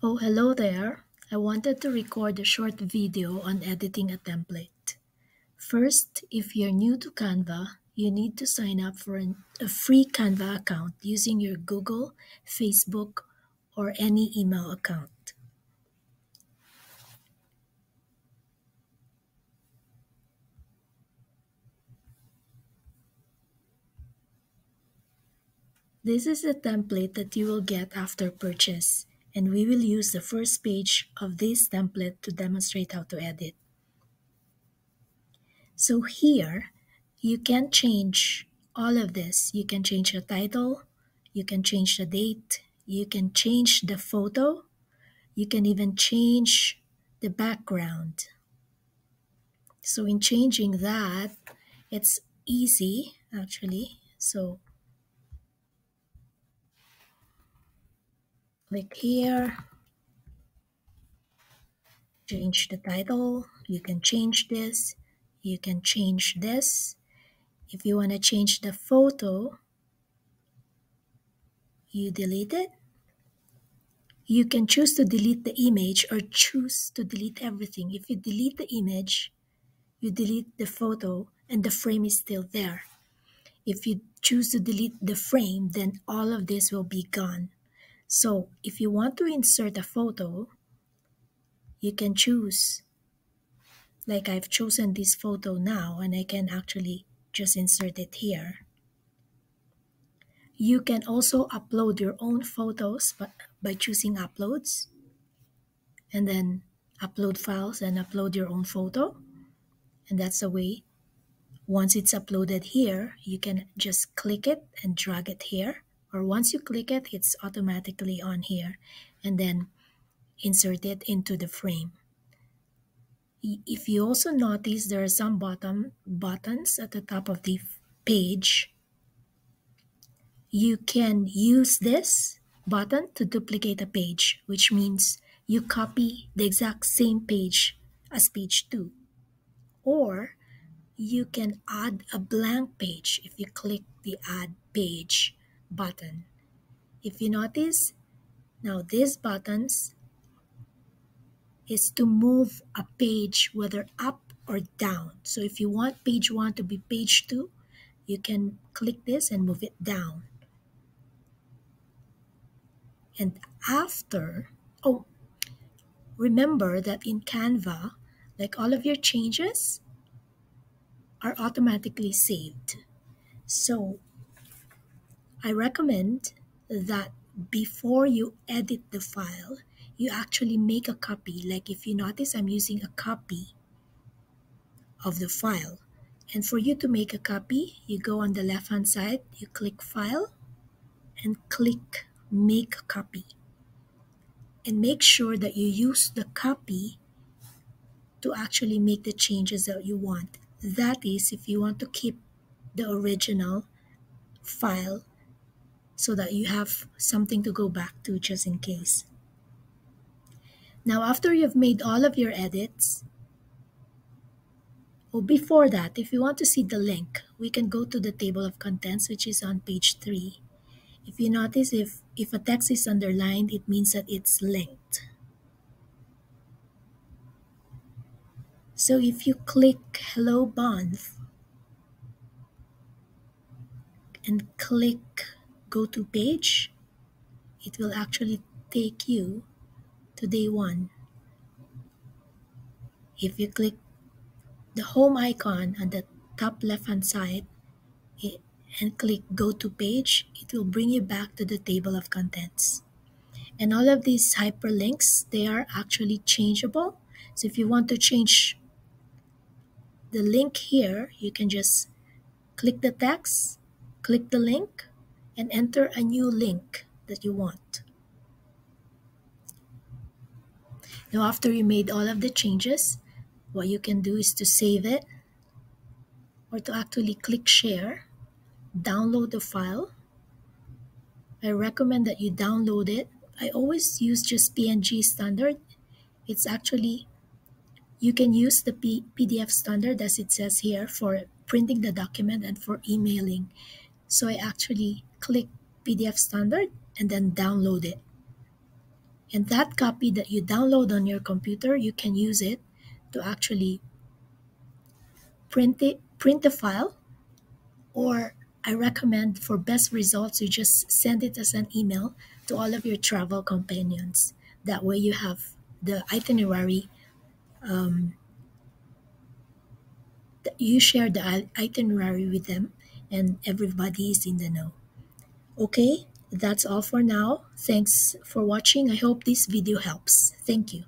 Oh, hello there. I wanted to record a short video on editing a template. First, if you're new to Canva, you need to sign up for an, a free Canva account using your Google, Facebook, or any email account. This is the template that you will get after purchase, and we will use the first page of this template to demonstrate how to edit. So here, you can change all of this. You can change the title, you can change the date, you can change the photo, you can even change the background. So in changing that, it's easy actually. So click here, change the title, you can change this, you can change this. If you want to change the photo, you delete it. You can choose to delete the image or choose to delete everything. If you delete the image, you delete the photo and the frame is still there. If you choose to delete the frame, then all of this will be gone. So if you want to insert a photo, you can choose. Like I've chosen this photo now and I can actually just insert it here. You can also upload your own photos by, choosing uploads and then upload files and upload your own photo. And that's the way once it's uploaded here, you can just click it and drag it here or once you click it, it's automatically on here and then insert it into the frame. If you also notice, there are some bottom buttons at the top of the page. You can use this button to duplicate a page, which means you copy the exact same page as page 2. Or you can add a blank page if you click the add page button. If you notice, now these buttons is to move a page whether up or down. So if you want page 1 to be page 2, you can click this and move it down. And after, oh, remember that in Canva, like all of your changes are automatically saved. So I recommend that before you edit the file, you actually make a copy. Like if you notice, I'm using a copy of the file. And for you to make a copy, you go on the left hand side, you click File, and click Make a Copy. And make sure that you use the copy to actually make the changes that you want. That is, if you want to keep the original file so that you have something to go back to just in case. Now, after you've made all of your edits, or before that, if you want to see the link, we can go to the table of contents, which is on page 3. If you notice, if, if a text is underlined, it means that it's linked. So if you click Hello Banff and click go to page, it will actually take you to day one. If you click the home icon on the top left hand side eh, and click go to page, it will bring you back to the table of contents. And all of these hyperlinks, they are actually changeable. So if you want to change the link here, you can just click the text, click the link, and enter a new link that you want. Now after you made all of the changes, what you can do is to save it or to actually click share, download the file. I recommend that you download it. I always use just PNG standard. It's actually, you can use the P PDF standard as it says here for printing the document and for emailing. So I actually click PDF standard and then download it. And that copy that you download on your computer, you can use it to actually print it, print the file, or I recommend for best results, you just send it as an email to all of your travel companions. That way you have the itinerary um, you share the itinerary with them and everybody is in the know. Okay, that's all for now. Thanks for watching. I hope this video helps. Thank you.